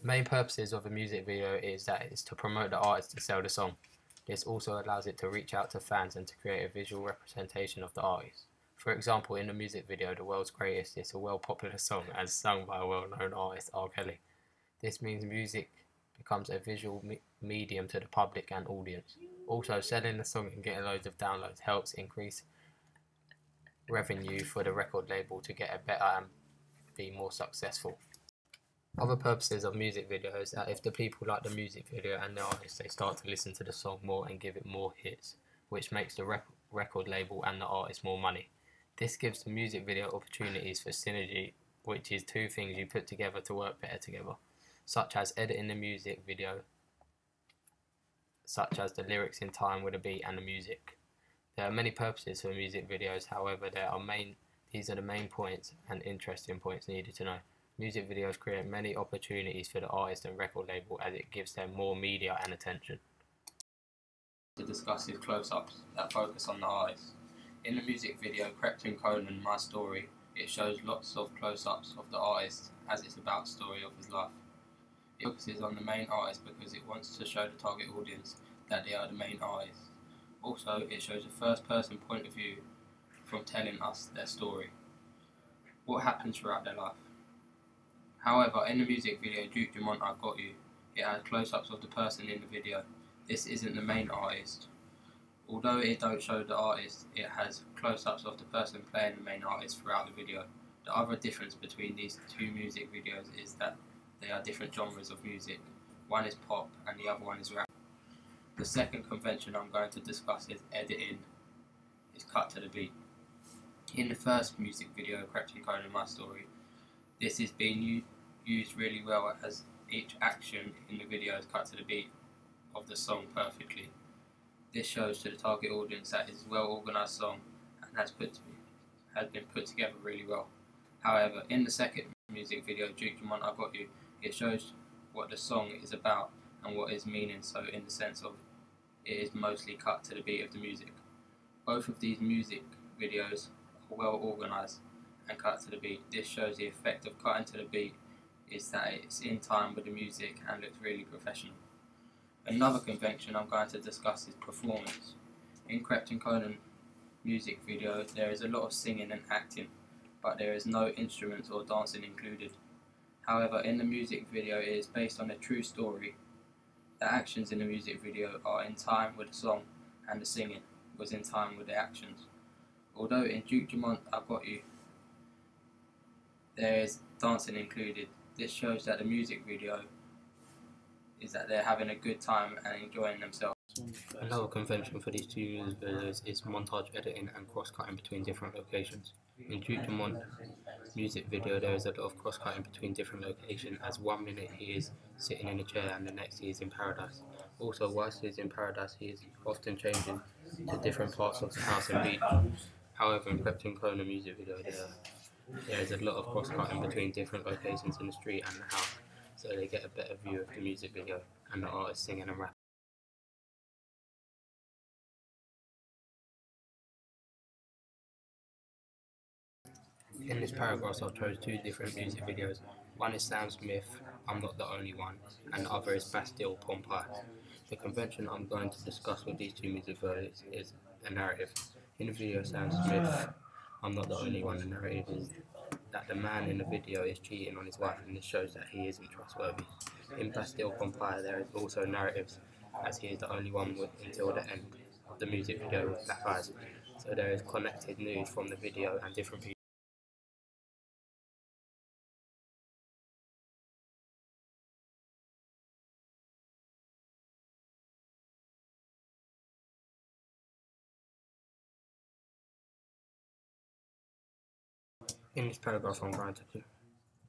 The main purposes of a music video is that it's to promote the artist to sell the song. This also allows it to reach out to fans and to create a visual representation of the artist. For example, in the music video The World's Greatest is a well popular song as sung by a well known artist R. Kelly. This means music becomes a visual me medium to the public and audience. Also, selling the song and getting loads of downloads helps increase revenue for the record label to get a better and be more successful. Other purposes of music videos are if the people like the music video and the artist, they start to listen to the song more and give it more hits, which makes the rec record label and the artist more money. This gives the music video opportunities for synergy, which is two things you put together to work better together, such as editing the music video, such as the lyrics in time with the beat and the music. There are many purposes for music videos, however, there are main these are the main points and interesting points needed to know. Music videos create many opportunities for the artist and record label as it gives them more media and attention. To discuss his close-ups that focus on the artist. In the music video Krept and Konan My Story, it shows lots of close-ups of the artist as it's about story of his life. It focuses on the main artist because it wants to show the target audience that they are the main artist. Also, it shows a first-person point of view from telling us their story. What happens throughout their life. However, in the music video Duke Dumont I've Got You, it has close-ups of the person in the video. This isn't the main artist. Although it don't show the artist, it has close-ups of the person playing the main artist throughout the video. The other difference between these two music videos is that they are different genres of music. One is pop and the other one is rap. The second convention I'm going to discuss is editing, is cut to the beat. In the first music video, Krept and Konan My Story, this is being used really well as each action in the video is cut to the beat of the song perfectly. This shows to the target audience that it's a well organised song and has put has been put together really well. However, in the second music video, Duke Dumont I Got You, it shows what the song is about and what its meaning, so in the sense of it is mostly cut to the beat of the music. Both of these music videos are well organised and cut to the beat. This shows the effect of cutting to the beat is that it's in time with the music and looks really professional. Another convention I'm going to discuss is performance. In Krept and Konan music video there is a lot of singing and acting, but there is no instruments or dancing included. However, in the music video it is based on a true story. The actions in the music video are in time with the song and the singing was in time with the actions. Although in Duke Dumont I've Got You there is dancing included. This shows that the music video is that they're having a good time and enjoying themselves. Another convention for these two videos is montage editing and cross-cutting between different locations. In Duke Dumont music video there is a lot of cross-cutting between different locations as one minute he is sitting in a chair and the next he is in paradise. Also whilst he is in paradise he is often changing to different parts of the house and beach. However in Krept and Konan music video there there is a lot of cross-cutting between different locations in the street and the house, so they get a better view of the music video and the artist singing and rapping. In this paragraph, I chose two different music videos. One is Sam Smith, I'm Not the Only One, and the other is Bastille Pompeii. The convention I'm going to discuss with these two music videos is a narrative. In the video, Sam Smith I'm not the only one. The narrative is that the man in the video is cheating on his wife, and this shows that he isn't trustworthy. In Bastille Pompeii, there is also narratives, as he is the only one with, until the end of the music video with black eyes. So there is connected news from the video and different people. In this paragraph I'm going to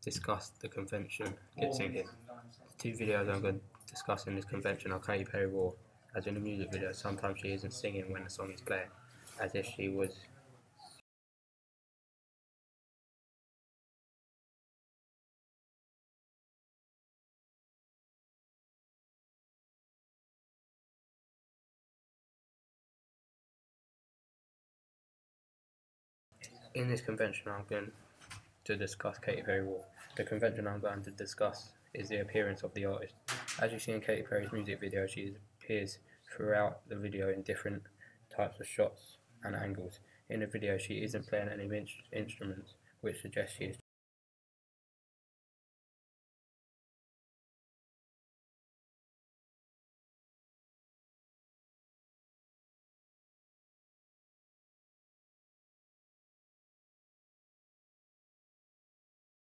discuss the convention Singing. The two videos I'm going to discuss in this convention are Katy Perry Roar, as in the music video sometimes she isn't singing when the song is playing, as if she was In this convention I'm going to discuss Katy Perry Roar. The convention I'm going to discuss is the appearance of the artist. As you see in Katy Perry's music video, she appears throughout the video in different types of shots and angles. In the video, she isn't playing any instruments, which suggests she is